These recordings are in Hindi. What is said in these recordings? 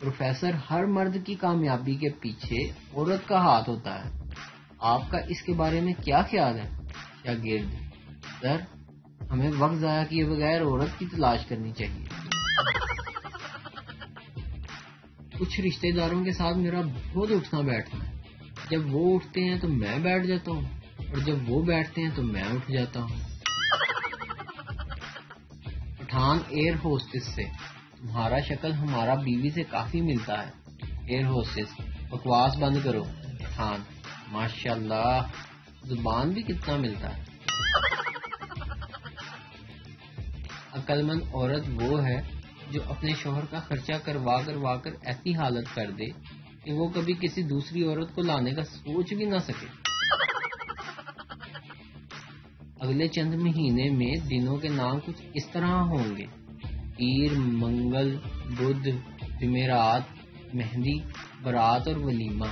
प्रोफेसर हर मर्द की कामयाबी के पीछे औरत का हाथ होता है। आपका इसके बारे में क्या ख्याल है? क्या गिर्द सर, हमें वक्त ज़ाया किए बगैर औरत की तलाश करनी चाहिए। कुछ रिश्तेदारों के साथ मेरा बहुत उठना बैठना है। जब वो उठते हैं तो मैं बैठ जाता हूँ, और जब वो बैठते हैं तो मैं उठ जाता हूँ। पठान एयर होस्टेस से। तुम्हारा शक्ल हमारा बीवी से काफ़ी मिलता है। एयर होस्टेस बकवास बंद करो। पठान माशाल्लाह, ज़ुबान भी कितना मिलता है। अकलमंद औरत वो है जो अपने शोहर का खर्चा करवा करवा कर ऐसी हालत कर दे कि वो कभी किसी दूसरी औरत को लाने का सोच भी ना सके। अगले चंद महीने में दिनों के नाम कुछ इस तरह होंगे। पीर मंगल, बुध जुमेरात मेहंदी, बरात और वलीमा।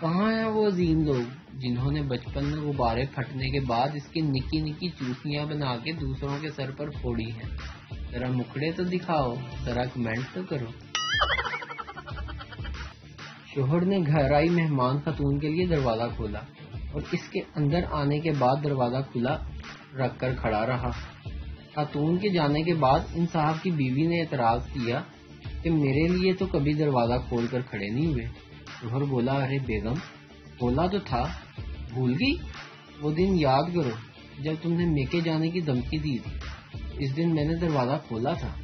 कहाँ हैं वो अजीम लोग जिन्होंने बचपन में गुब्बारे फटने के बाद इसकी निकी निकी चूसियाँ बना के दूसरों के सर पर फोड़ी हैं? जरा मुखड़े तो दिखाओ, जरा कमेंट तो करो। शोहर ने घर आई मेहमान खतून के लिए दरवाज़ा खोला और इसके अंदर आने के बाद दरवाज़ा खुला रख कर खड़ा रहा। खातून के जाने के बाद इन साहब की बीवी ने एतराज़ किया कि मेरे लिए तो कभी दरवाज़ा खोल कर खड़े नहीं हुए। शोहर बोला, अरे बेगम बोला तो था, भूल गई? वो दिन याद करो, जब तुमने मेके जाने की धमकी दी थी। इस दिन मैंने दरवाज़ा खोला था।